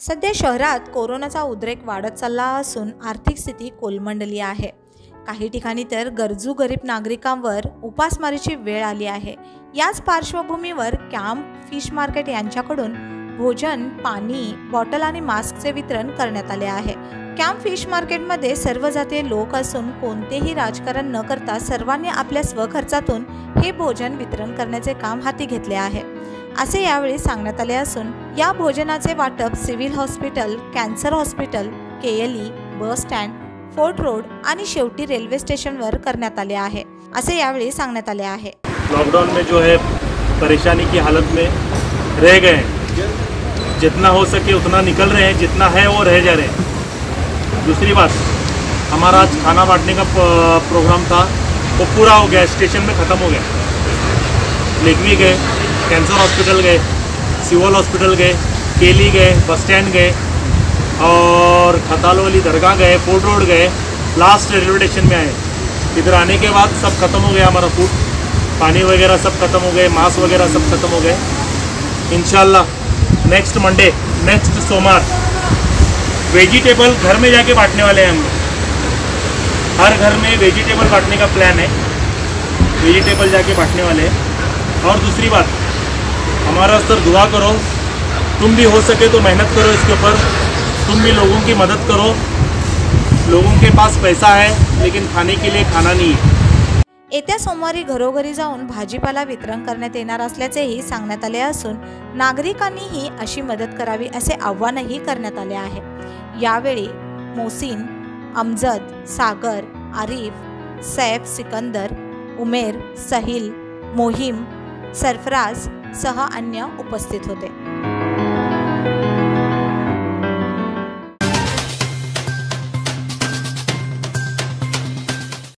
सध्या शहरात कोरोनाचा उद्रेक वाढत चालला असून आर्थिक स्थिती कोलमंडली आहे. काही ठिकाणी तर गरजू गरीब नागरिकांवर उपासमारीची वेळ आली आहे. याच पार्श्वभूमीवर कॅम्प फिश मार्केट यांच्याकडून भोजन पाणी बॉटल आणि मास्कचे वितरण करण्यात आले आहे. कॅम्प फिश मार्केटमध्ये सर्व जातीय लोक असून कोणतेही राजकारण न करता सर्वांनी आपल्या स्वखर्चातून हे भोजन वितरण करण्याचे काम हाती घेतले आहे. असे यावेळी सांगण्यात आले असून या भोजनाचे वाटप civil hospital cancer hospital KLE bus stand fort road आणि शेवटी रेल्वे स्टेशनवर करण्यात आले आहे. असे यावेळी सांगण्यात आले आहे. लॉकडाऊन में जो है परेशानी की हालत में रह गए हैं। जितना हो सके उतना निकल रहे हैं, जितना है वो रह जा रहे हैं। दूसरी बात, हमारा आज खाना बांटने का प्रोग्राम था, वो पूरा हो गया स्टेशन में ख़त्म हो गया। लेकवी गए कैंसर हॉस्पिटल गए सिविल हॉस्पिटल गए, केली गए बस स्टैंड गए, और खताल वाली दरगाह गए फोर्ट रोड गए लास्ट रेलवे स्टेशन में आए। इधर आने के बाद सब खत्म हो गया हमारा फ़ूड पानी वगैरह सब खत्म हो गए मास्क वगैरह सब खत्म हो गए। इनशाला नेक्स्ट मंडे नेक्स्ट सोमवार वेजिटेबल घर में जाके बांटने वाले हैं हम लोग। हर घर में वेजिटेबल बांटने का प्लान है। वेजिटेबल जाके बांटने वाले हैं। और दूसरी बात, हमारा सर दुआ करो, तुम भी हो सके तो मेहनत करो इसके ऊपर। तुम भी लोगों की मदद करो। लोगों के पास पैसा है, लेकिन खाने के लिए खाना नहीं है। येत्या सोमवारी घरोघरी जाऊन भाजीपाला वितरण करण्यात येणार असल्याचेही सांगण्यात आले असून नागरिकांनीही अशी मदत करावी असे आव्हानही करण्यात आले आहे. यावेळी मोसीन अमजद सागर आरिफ सैफ सिकंदर उमेर सहिल मोहीम सरफराज सह अन्य उपस्थित होते.